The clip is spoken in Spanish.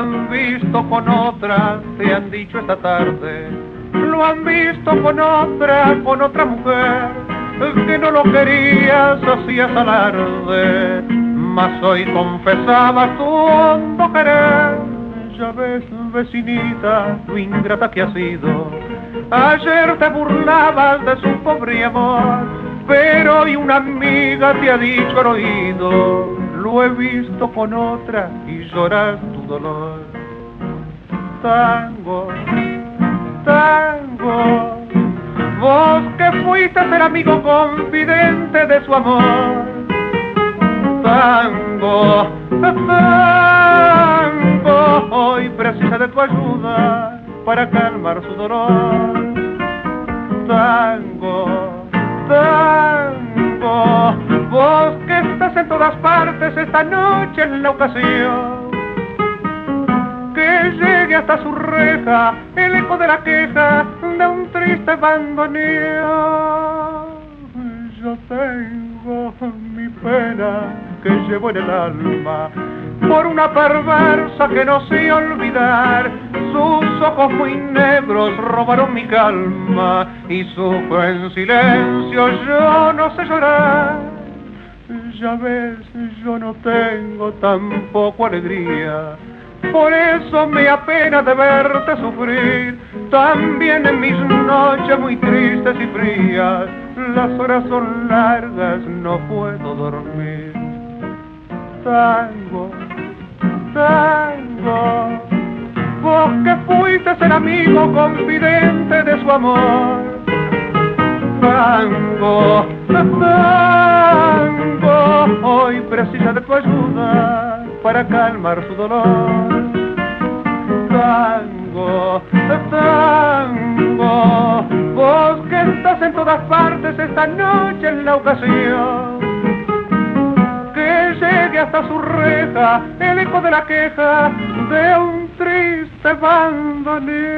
visto con otra, te han dicho esta tarde. Lo han visto con otra, con otra mujer, que no lo querías, hacías alarde. Mas hoy confesaba tu hondo querer. Ya ves, vecinita, tu ingrata que has sido. Ayer te burlabas de su pobre amor, pero hoy una amiga te ha dicho al oído he visto con otra y llorar tu dolor. Tango, tango, vos que fuiste ser amigo confidente de su amor. Tango, tango, hoy precisa de tu ayuda para calmar su dolor. Tango, en todas partes esta noche en la ocasión. Que llegue hasta su reja el eco de la queja de un triste bandoneón. Yo tengo mi pena que llevo en el alma por una perversa que no sé olvidar. Sus ojos muy negros robaron mi calma y sufro en silencio, yo no sé llorar. Ya ves, yo no tengo tampoco alegría. Por eso me apena de verte sufrir. También en mis noches muy tristes y frías, las horas son largas, no puedo dormir. Tango, tango, vos que fuiste el amigo confidente de su amor. Tango, tango, de tu ayuda para calmar su dolor. Tango, tango, vos que estás en todas partes esta noche en la ocasión que llegue hasta su reja el eco de la queja de un triste bandoneón.